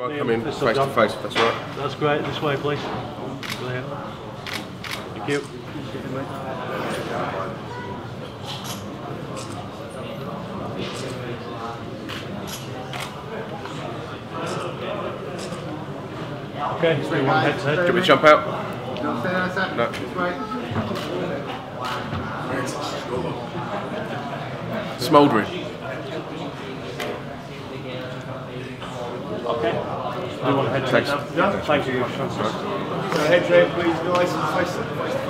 I'll come in face to face if that's all right. That's great. This way, please. Brilliant. Thank you. Okay, so we head to head. Do you want me to jump out? No, stay there a. No. This way. Smouldering. Okay. Do you want head to head Thanks. now? Yeah. Thank you, Francis. So head to head, please, guys, face to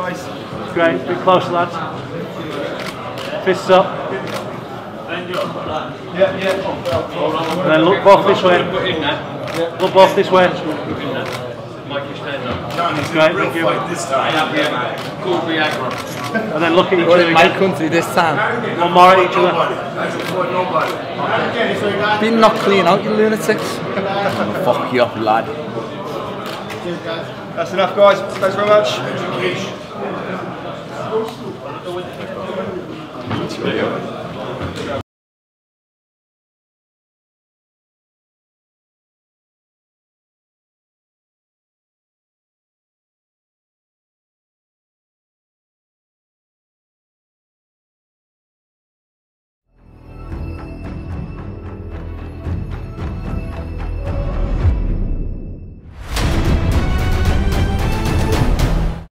face. to face. Great. Bit closer, lads. Fists up. Yeah, yeah. And then look both this way. Look both this way. And then look at each other. my country this time. One more at each other. Been knocked clean out, you lunatics. fuck you up, lad. That's enough, guys. Thanks very much.